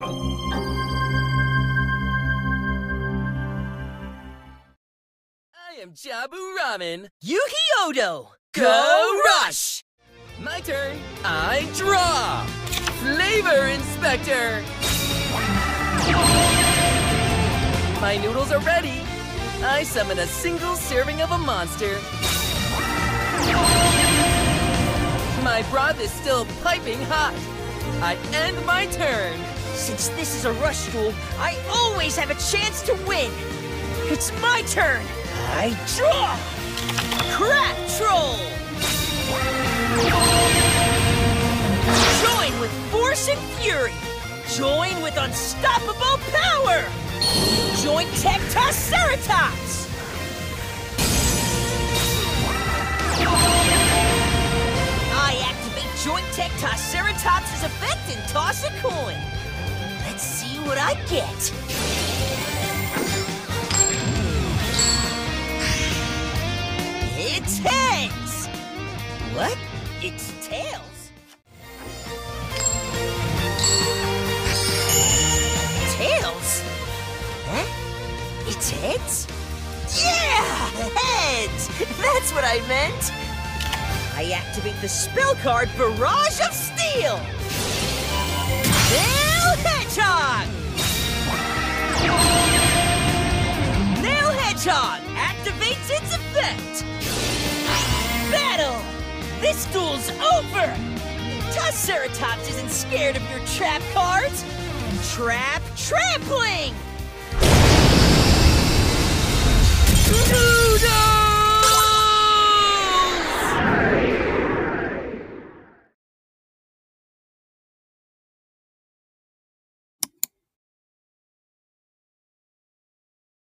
I am Jabu Ramen. Yuhi Ohdo! Go Rush! My turn. I draw. Flavor Inspector. My noodles are ready. I summon a single serving of a monster. My broth is still piping hot. I end my turn. Since this is a rush duel, I always have a chance to win! It's my turn! I draw! Crap Troll! Join with force and fury! Join with unstoppable power! Joint Tech Triceratops! I activate Jointech Tosceratops' effect and toss a coin. See what I get. It's heads! What? It's tails? Tails? Huh? It's heads? Yeah! Heads! That's what I meant! I activate the spell card Barrage of Steel! Nail activates its effect! Battle! This duel's over! Tosceratops isn't scared of your trap cards! Trap trampling!